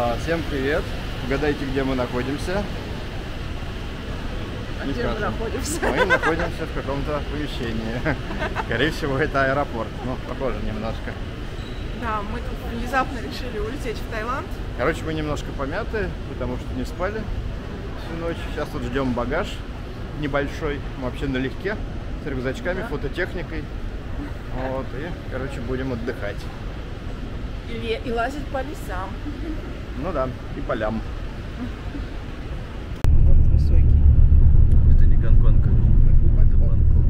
А, всем привет! Угадайте, где мы находимся? Не где скажем. мы находимся? Мы находимся в каком-то помещении. Скорее всего, это аэропорт. Ну, похоже немножко. Да, мы тут внезапно решили улететь в Таиланд. Короче, мы немножко помяты, потому что не спали всю ночь. Сейчас тут ждем багаж небольшой, вообще налегке, с рюкзачками, да. фототехникой. Вот, и, короче, будем отдыхать. И, и лазить по лесам. Ну да, и полям. Борт высокий. Это не Гонконг. Это Бангкок.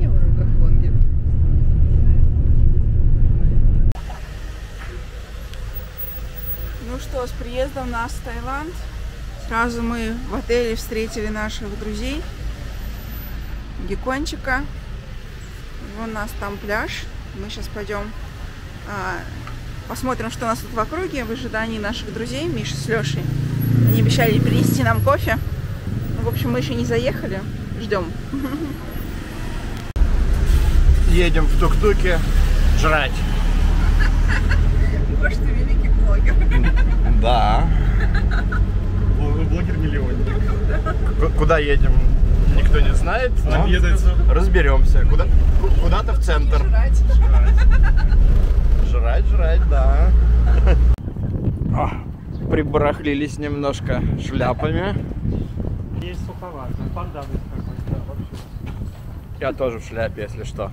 Я уже в Гонконге. Ну что, с приездом нас в Таиланд. Сразу мы в отеле встретили наших друзей. Гекончика. Вон у нас там пляж. Мы сейчас пойдем а, посмотрим, что у нас тут в округе в ожидании наших друзей, Миши с Лешей. Они обещали принести нам кофе. Ну, в общем, мы еще не заехали. Ждем. Едем в тук-туке жрать. Может, ты великий блогер. Да. Блогер-миллионник. Куда едем? Никто не знает, разберемся. Куда? Куда-то в центр. Жрать. Жрать, жрать, да. О, прибарахлились немножко шляпами. Есть суховато, пандавый какой-то вообще. Я тоже в шляпе, если что.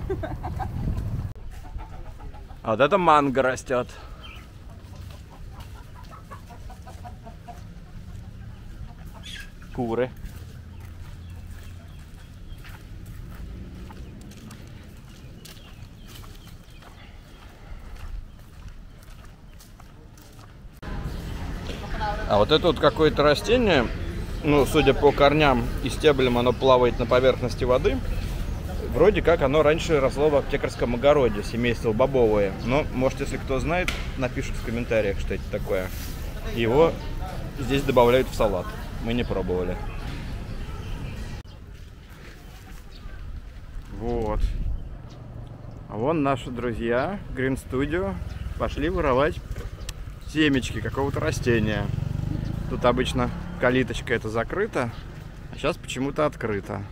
А вот это манго растет. Куры. А вот это вот какое-то растение, ну, судя по корням и стеблям, оно плавает на поверхности воды. Вроде как оно раньше росло в аптекарском огороде, семейство бобовое. Но, может, если кто знает, напишут в комментариях, что это такое. Его здесь добавляют в салат. Мы не пробовали. Вот. А вон наши друзья Green Studio пошли воровать семечки какого-то растения. Тут обычно калиточка это закрыта, а сейчас почему-то открыто.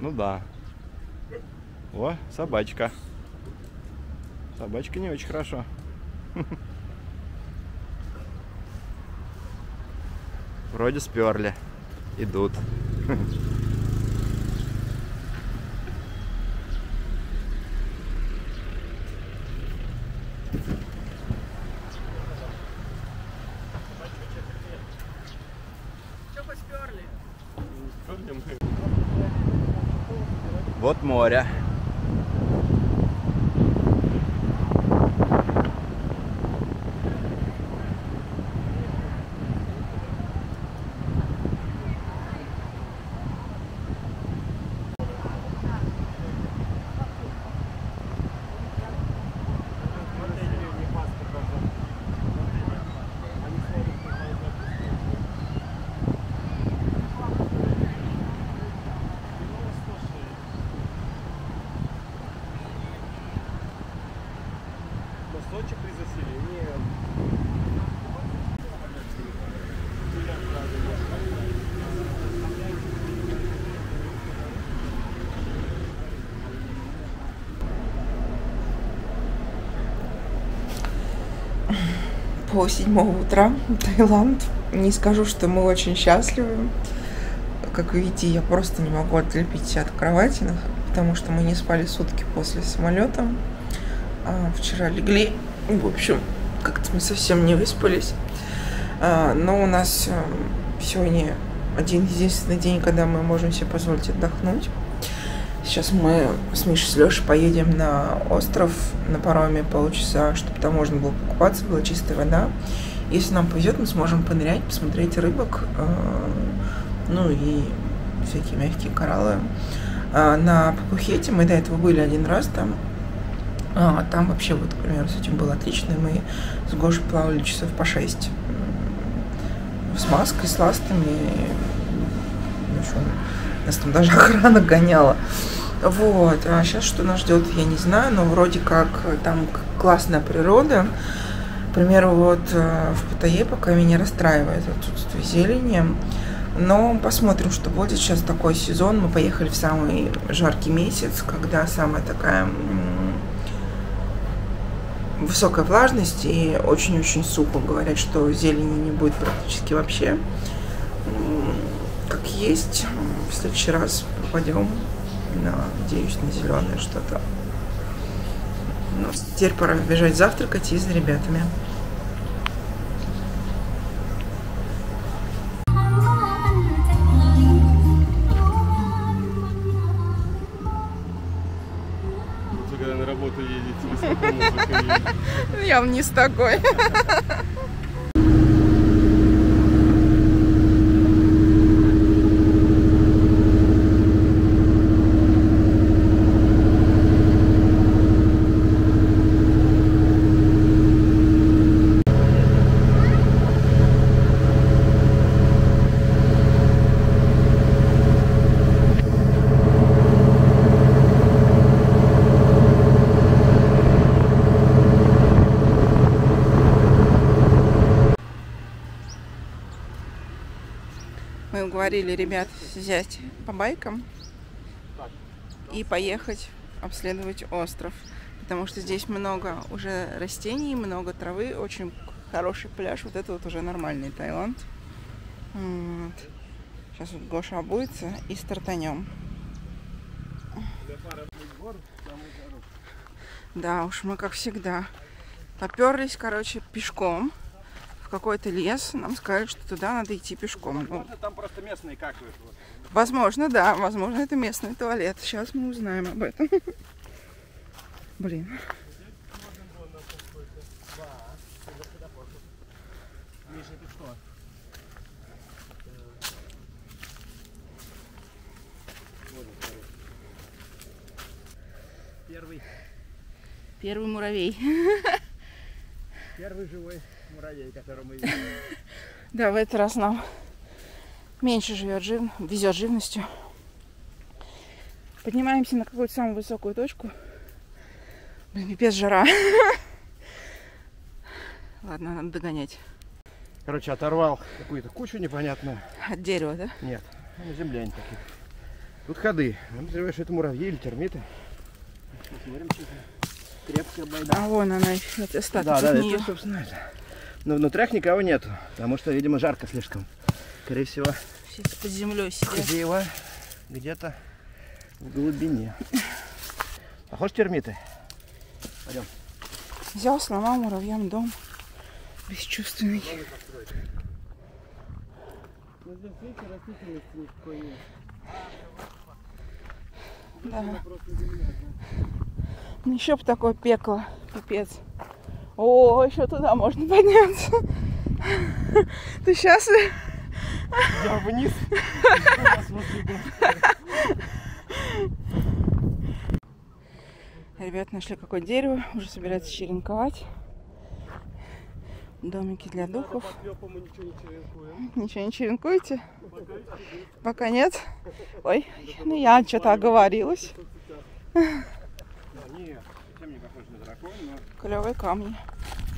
Ну да. О, собачка. Собачка не очень хорошо. Вроде сперли. Идут. året. Пол седьмого утра, Таиланд. Не скажу, что мы очень счастливы. Как видите, я просто не могу отлепить от кровати, потому что мы не спали сутки после самолета. А, вчера легли. В общем, как-то мы совсем не выспались. А, но у нас э, сегодня один единственный день, когда мы можем себе позволить отдохнуть. Сейчас мы с Мишей с Лешей поедем на остров на пароме полчаса, чтобы там можно было покупаться, была чистая вода. Если нам повезет, мы сможем понырять, посмотреть рыбок, э, ну и всякие мягкие кораллы. А на Папухете мы до этого были один раз там. А, там вообще, вот, например, с этим было отлично. Мы с Гошей плавали часов по шесть с маской, с ластами. Что, нас там даже охрана гоняла. Вот, а сейчас что нас ждет, я не знаю, но вроде как э, там классная природа. Примеру, вот э, в Паттайе пока меня расстраивает отсутствие зелени. Но посмотрим, что будет. Сейчас такой сезон. Мы поехали в самый жаркий месяц, когда самая такая высокая влажность и очень-очень сухо. Говорят, что зелени не будет практически вообще. Как есть, в следующий раз попадем, надеюсь, на зеленое что-то. Ну, теперь пора бежать завтракать и за ребятами. Вы когда на работу едете, вы с какой музыкой едете? Я не с такой. Мы уговорили ребят взять по байкам и поехать обследовать остров. Потому что здесь много уже растений, много травы, очень хороший пляж. Вот это вот уже нормальный Таиланд. Вот. Сейчас вот Гоша обуется и стартанем. Да уж, мы как всегда поперлись, короче, пешком какой-то лес. Нам сказали, что туда надо идти пешком. Ну, там просто местные какают. Вот. Возможно, да, возможно, это местный туалет. Сейчас мы узнаем об этом. Блин. Первый, Первый муравей. первый живой муравей, видим. Да, в этот раз нам меньше живет жив... везет живностью. Поднимаемся на какую-то самую высокую точку. Блин, пипец жара. Ладно, надо догонять. Короче, оторвал какую-то кучу непонятную. От дерева, да? Нет, на земле они такие. Тут ходы. Я подозреваю, что это муравьи или термиты. Посмотрим, что это. Крепкая байда. А вон она еще, это остаток Да, да, от это, нее. собственно, это. Но внутрях никого нету, потому что, видимо, жарко слишком. Скорее всего, Все под землей сидят. хозяева где-то в глубине. Похож термиты? Пойдем. Взял, сломал муравьям дом. Бесчувственный. Да. Ну еще бы такое пекло. Пипец. О, еще туда можно подняться. Ты сейчас Я вниз. Ребята нашли какое дерево, уже собираются черенковать. Домики для духов. Ничего не черенкуете? Пока нет. Ой, ну я что-то оговорилась. Нет, совсем не похож на дракон, но... Клевые камни.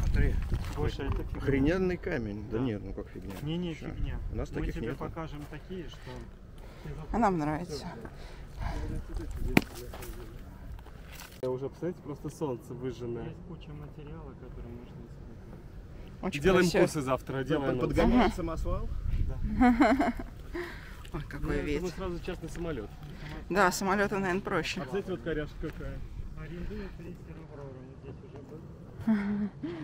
Смотри, фигня. охрененный камень. Да Да. нет, ну как фигня. Не-не, Чё? фигня. У нас Мы таких тебе нет. покажем такие, что... А нам нравится. Я уже, посмотрите, просто солнце выжженное. Есть куча материала, который можно использовать. Очень Делаем красиво. курсы завтра, делаем. Подгоняем самосвал? Ой, какой Ну, вид. это сразу частный самолет. Да, самолеты, наверное, проще. А кстати, вот коряшка какая. Арендуют крейсер Аврора. Вот здесь уже был.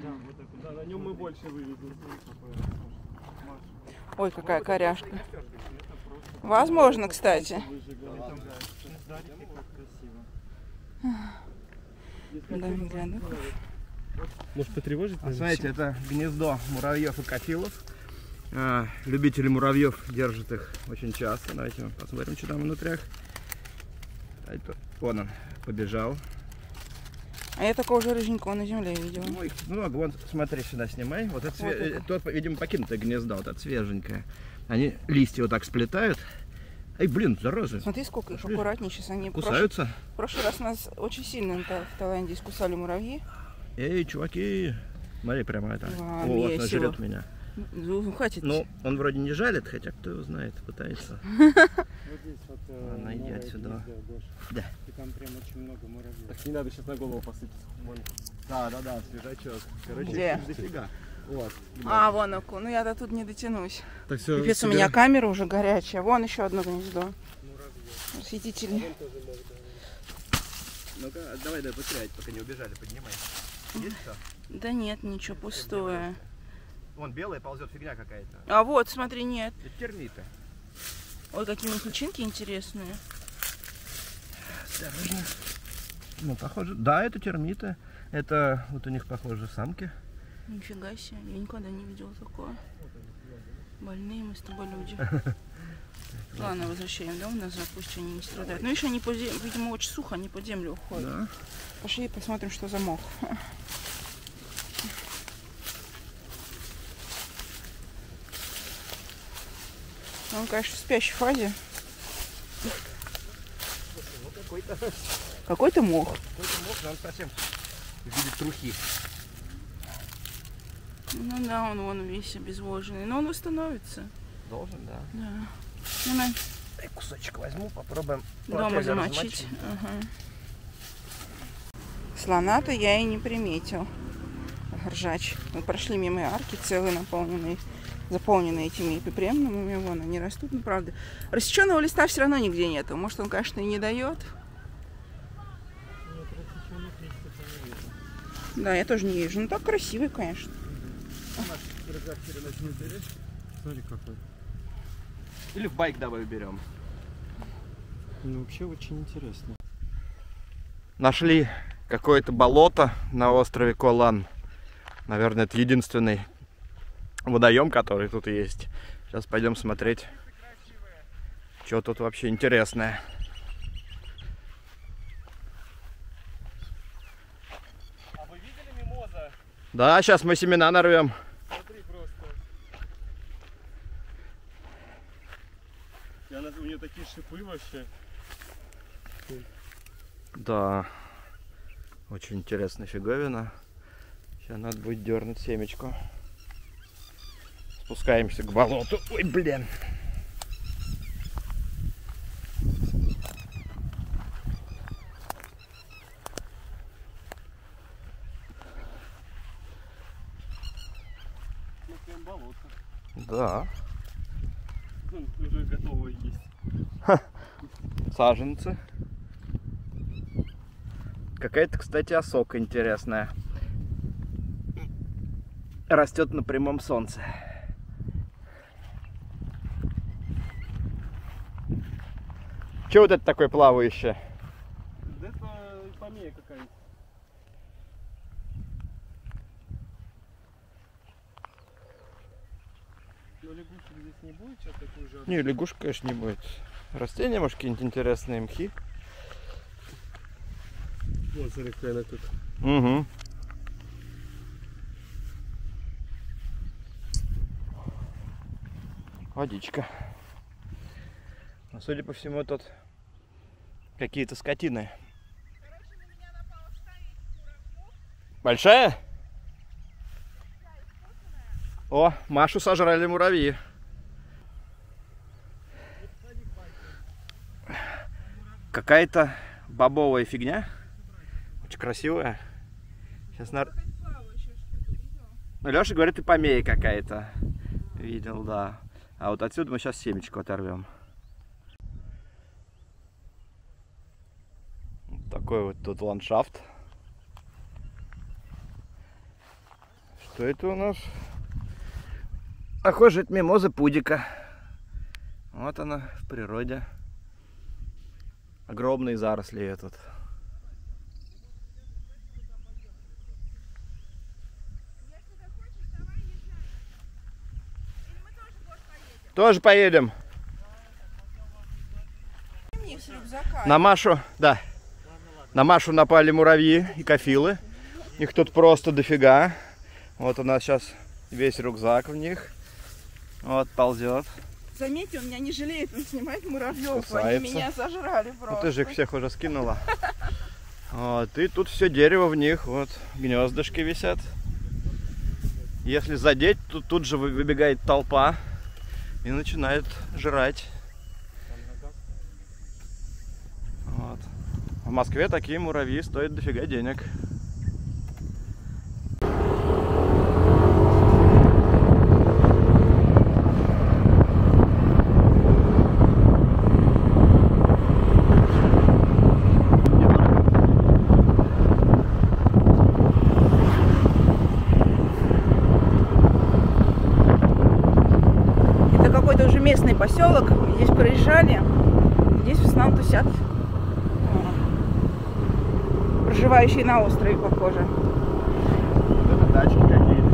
Да, вот это. Да, на нем мы больше вывезем. Ой, какая коряшка. Возможно, кстати. Духов. Может потревожить? А смотрите, это гнездо муравьев и катилов. А, любители муравьев держат их очень часто. Давайте посмотрим, что там внутрях. Вон он, побежал. А я такого же рыженького на земле видела. Ну, их много. Вон, смотри, сюда снимай. Вот это, све- Вот э, тот, видимо, покинутое гнездо, вот это свеженькое. Они листья вот так сплетают, Эй, блин, заразы. Смотри, сколько их аккуратнее сейчас. Они в прошлый, Кусаются? в прошлый раз нас очень сильно в Таиланде искусали муравьи. Эй, чуваки. Смотри, прямо это. Да, О, вот, весело. он жрет меня. Ну, хватит. Ну, он вроде не жалит, хотя кто его знает, пытается. Вот здесь вот э, Ладно, иди отсюда. Да. И там прям очень много муравьев. Так не надо сейчас на голову посыпать. Да, да, да, свежачок. Короче, Где? дофига. Вот. А, вон оку. Ну я до тут не дотянусь. Так все. Пипец, у меня камера уже горячая. Вон еще одно гнездо. Восхитительный. Ну-ка, давай, дай потерять, пока не убежали, поднимай. Есть что? Да нет, ничего, пустое. Вон белая ползет фигня какая-то. А вот, смотри, нет. Это термиты. Ой, какие у них личинки интересные. Осторожно. Ну, похоже. Да, это термиты. Это вот у них, похоже, самки. Нифига себе, я никогда не видела такое. Больные мы с тобой люди. Ладно, возвращаем дом назад, пусть они не страдают. Ну, еще они по земле, видимо, очень сухо, они под землю уходят. Да. Пошли посмотрим, что за мох. Он, конечно, в спящей фазе. Какой-то Какой-то мох. какой-то мох, но он совсем в виде трухи. Ну да, он вон весь обезвоженный. Но он восстановится. Должен, да. Да. На Дай кусочек возьму, попробуем. дома замочить. Ага. Слона-то я и не приметил. Ржач. Мы прошли мимо арки, целый наполненный, заполненный этими эпипремнумами. Вон они растут, ну правда. Рассеченного листа все равно нигде нету. Может, он, конечно, и не дает. Нет, рассеченных листьев я не вижу. Да, я тоже не вижу. Ну так красивый, конечно. Смотри какой. Или в байк давай уберем. Ну вообще очень интересно. Нашли какое-то болото на острове Колан. Наверное, это единственный водоем, который тут есть. Сейчас пойдем смотреть, что тут вообще интересное. А вы видели мимоза? Да, сейчас мы семена нарвем. Смотри просто. И она, у нее такие шипы вообще. Да, очень интересная фиговина. Сейчас надо будет дернуть семечку. Спускаемся к болоту. Ой, блин. Ну прям болото. Да, Ну, уже готово есть. Саженцы. Какая-то, кстати, осока интересная. Растет на прямом солнце. Че вот это такое плавающее? Да это помея какая-нибудь. Но лягушек здесь не будет сейчас такой же. Не, лягушек, конечно, не будет. Растения, может, какие-нибудь интересные мхи. Вот, смотри, какая тут. Угу. Водичка. Но, судя по всему, тут какие-то скотины. Большая? О, Машу сожрали муравьи. Какая-то бобовая фигня. Очень красивая. Сейчас на... Леша говорит, и помея какая-то. Видел, да. А вот отсюда мы сейчас семечку оторвем. Вот Такой вот тут ландшафт. Что это у нас? Похоже, это мимоза пудика. Вот она в природе. Огромные заросли этот. Тоже поедем. На Машу, да. На Машу напали муравьи и кофилы. Их тут просто дофига. Вот у нас сейчас весь рюкзак в них. Вот ползет. Заметьте, он меня не жалеет, он снимает муравьев. Кусается. Они меня сожрали Ну просто. ты же их всех уже скинула. Вот, и тут все дерево в них, вот, гнездышки висят. Если задеть, то тут же вы- выбегает толпа и начинает жрать. Вот. В Москве такие муравьи стоят дофига денег. Это какой-то уже местный поселок. Здесь проезжали. Здесь в основном тусят проживающие на острове, похоже. Это дачки какие-то.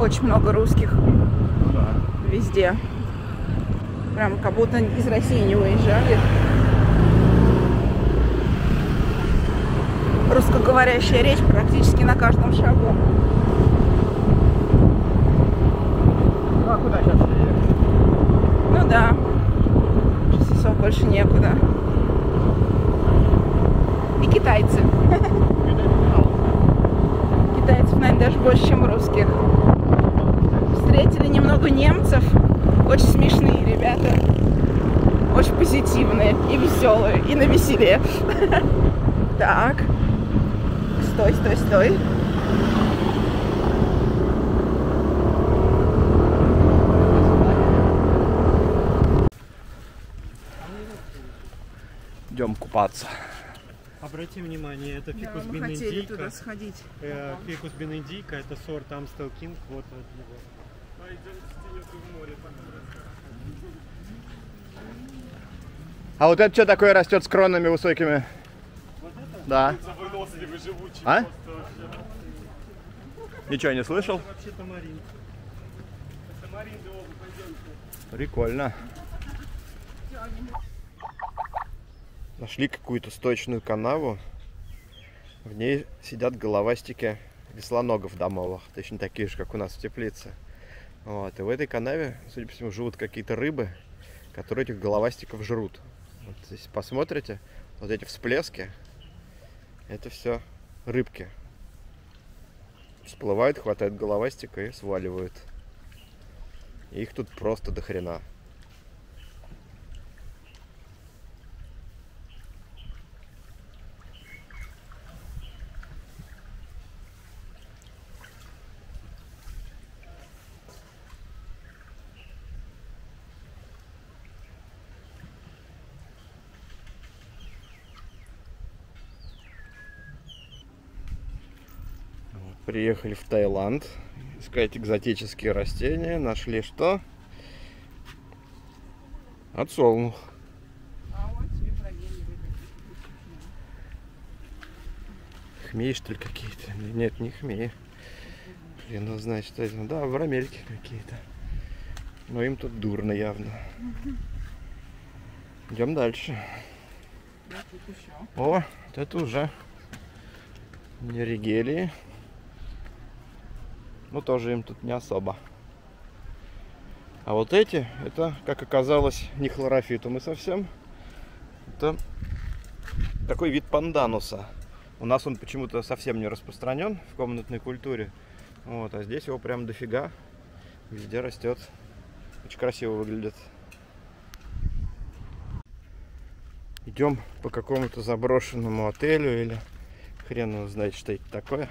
Очень много русских Ну да. везде. Прям как будто из России не уезжали. Русскоговорящая речь практически на каждом шагу. Ну а куда сейчас ехать? Ну да. Часов больше некуда. И китайцы. Китайцев, наверное, даже больше, чем русских. Встретили немного немцев. Очень смешные ребята. Очень позитивные и веселые. И на веселе. Так. Стой, стой, стой. Идем купаться. Обрати внимание, это Да, фикус мы хотели туда сходить. Э, Фикус бенедийка, это сорт Амстел Кинг, вот от него. А вот это что такое растет с кронами высокими? Да. А? Ничего не слышал? Прикольно. Нашли какую-то сточную канаву. В ней сидят головастики веслоногов домовых, точно такие же, как у нас в теплице. Вот. И в этой канаве, судя по всему, живут какие-то рыбы, которые этих головастиков жрут. Вот если посмотрите, вот эти всплески, это все рыбки. Всплывают, хватают головастика и сваливают. Их тут просто до хрена. Вот, Приехали в Таиланд искать экзотические растения. Нашли что? Отсолнух. Хмеи, что ли, какие-то? Нет, не хмеи. Хрен его знает, что это. Да, врамельки какие-то. Но им тут дурно явно. Идем дальше. О, вот это уже не регелии. Ну, тоже им тут не особо. А вот эти, это, как оказалось, не хлорофитумы совсем. Это такой вид пандануса. У нас он почему-то совсем не распространен в комнатной культуре. Вот, а здесь его прям дофига. Везде растет. Очень красиво выглядит. Идем по какому-то заброшенному отелю или хрен его знает, что это такое.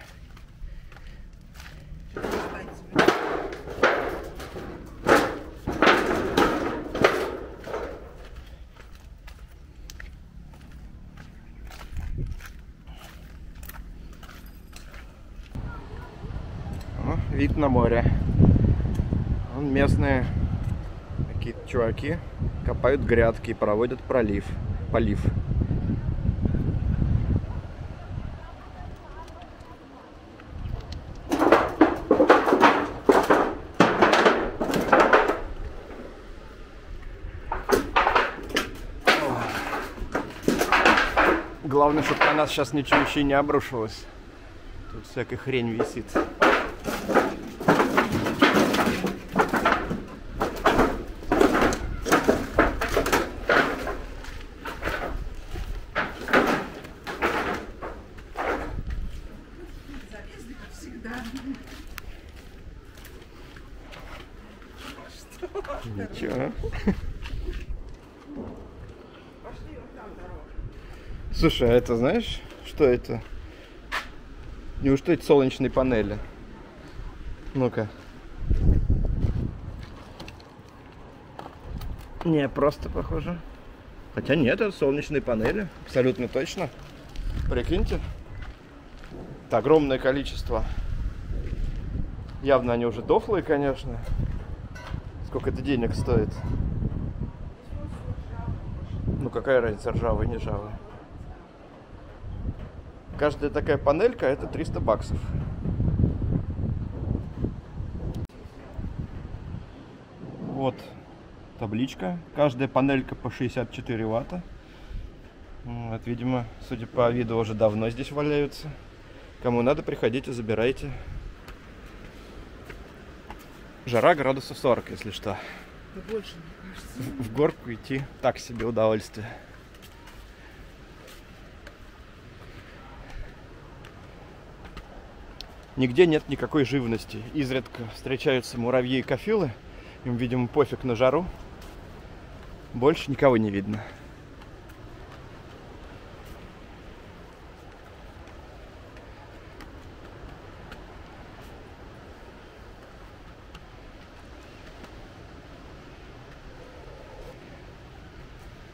О, вид на море. Вон местные какие-то чуваки копают грядки и проводят пролив. Полив. Главное, чтобы на нас сейчас ничего еще не обрушилось. Тут всякая хрень висит. Ничего. Слушай, а это знаешь, что это? Неужто это солнечные панели? Ну-ка. Не, просто похоже. Хотя нет, это солнечные панели. Абсолютно точно. Прикиньте. Это огромное количество. Явно они уже дохлые, конечно. Сколько это денег стоит? Ну какая разница, ржавые, не ржавые. Каждая такая панелька это 300 баксов. Вот табличка. Каждая панелька по 64 ватта. Вот, видимо, судя по виду, уже давно здесь валяются. Кому надо, приходите, забирайте. Жара градусов 40, если что. Да больше, мне кажется. В, в горку идти так себе удовольствие. Нигде нет никакой живности. Изредка встречаются муравьи и кофилы. Им, видимо, пофиг на жару. Больше никого не видно.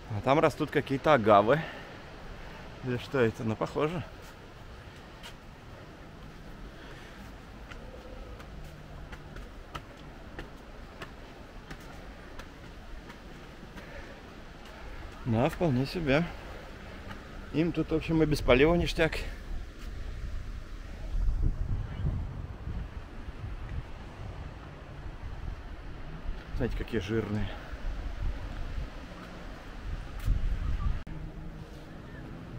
А там растут какие-то агавы. Или что это? Ну, похоже. Да, вполне себе. Им тут, в общем, и без полива ништяк. Знаете, какие жирные.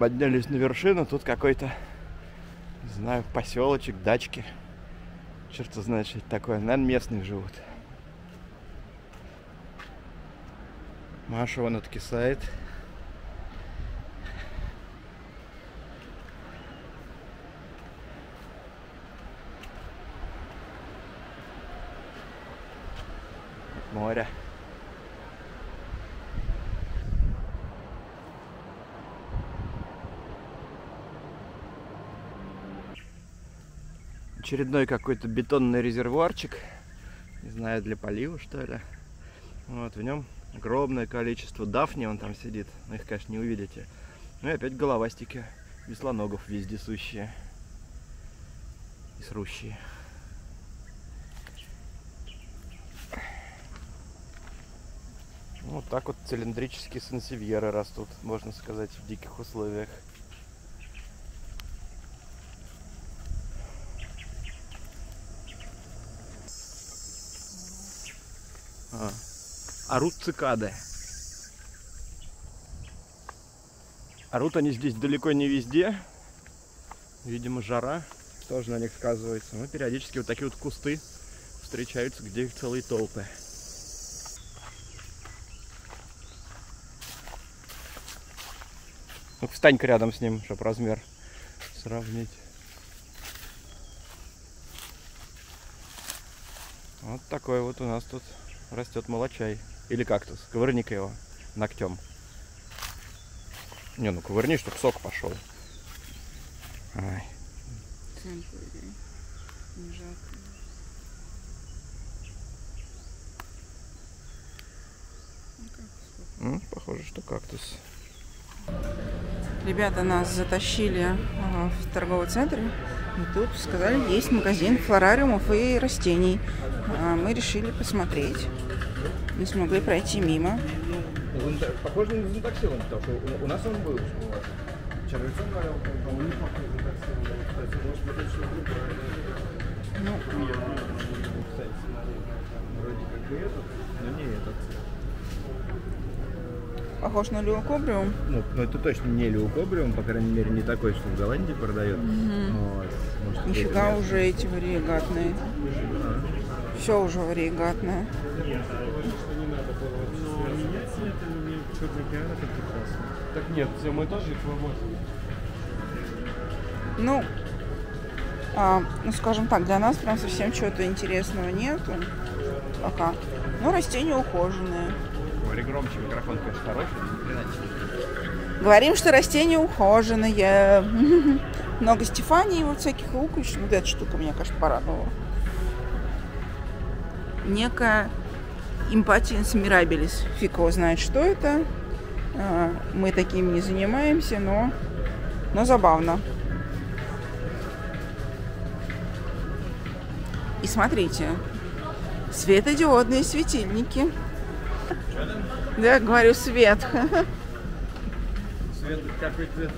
Поднялись на вершину, тут какой-то, не знаю, поселочек, дачки. Черт знает, что это такое. Наверное, местные живут. Маша вон откисает. Море. Очередной какой-то бетонный резервуарчик. Не знаю, для полива что ли. Вот в нем огромное количество дафни, он там сидит. Но их, конечно, не увидите. Ну и опять головастики веслоногов вездесущие и срущие. Вот так вот цилиндрические сансевьеры растут, можно сказать, в диких условиях. Орут цикады. Орут они здесь далеко не везде. Видимо, жара тоже на них сказывается. Но периодически вот такие вот кусты встречаются, где их целые толпы. Ну, встань-ка рядом с ним, чтобы размер сравнить. Вот такой вот у нас тут растет молочай. Или кактус. Ковырни-ка его ногтем. Не, ну ковырни, чтобы сок пошел. Ай. М, Похоже, что кактус. Ребята нас затащили а, в торговый центр. И тут сказали, есть магазин флорариумов и растений. А, Мы решили посмотреть. Не смогли пройти мимо. Похоже на зонтоксилон, потому что у, нас он был. Червецом говорил, по-моему, не похож на зонтоксилон. Кстати, может быть, другое. Ну, Кстати, вроде как и этот, но не этот. Похож на леокобриум. Ну, ну, это точно не леукобриум, по крайней мере, не такой, что в Голландии продают. Вот. Может, Нифига уже эти вариегатные. Все уже вариегатное. Так нет, все мы тоже их вывозим. Ну, а, ну, скажем так, для нас прям совсем чего-то интересного нету пока. Ну, растения ухоженные. Говори громче, микрофон, конечно, хороший, Говорим, что растения ухоженные. Много Стефании, вот всяких лукович. Вот эта штука меня, конечно, порадовала. Некая импатиенс мирабелис. Фиг его знает, что это. А, Мы таким не занимаемся, но, но забавно. И смотрите, светодиодные светильники. Да, говорю, свет. Свет какой цвет?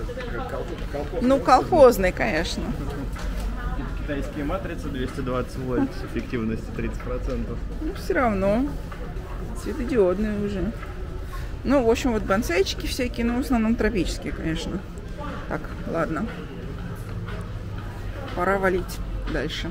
Ну, колхозный, конечно. Китайские матрицы 220 вольт с эффективностью 30%. Ну, все равно. Светодиодные уже. Ну, в общем, вот бонсайчики всякие, ну, в основном тропические, конечно. Так, ладно. Пора валить дальше.